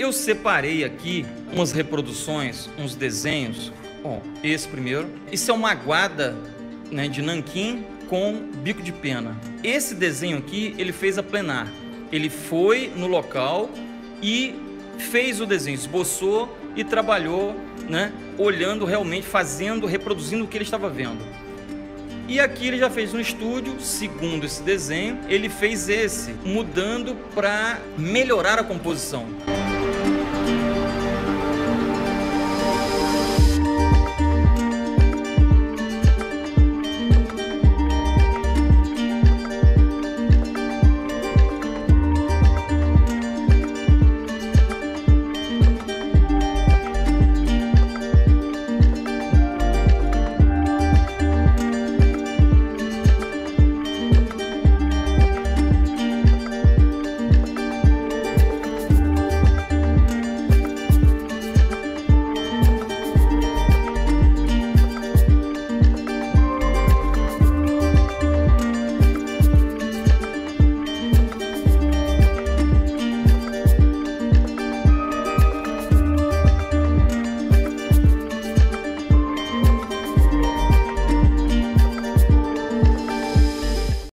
eu separei aqui umas reproduções, uns desenhos. Ó, esse primeiro. Isso é uma guada né, de nanquim com bico de pena. Esse desenho aqui ele fez a plenar. Ele foi no local e fez o desenho, esboçou e trabalhou, né, olhando realmente, fazendo, reproduzindo o que ele estava vendo. E aqui ele já fez um estúdio, segundo esse desenho, ele fez esse, mudando para melhorar a composição.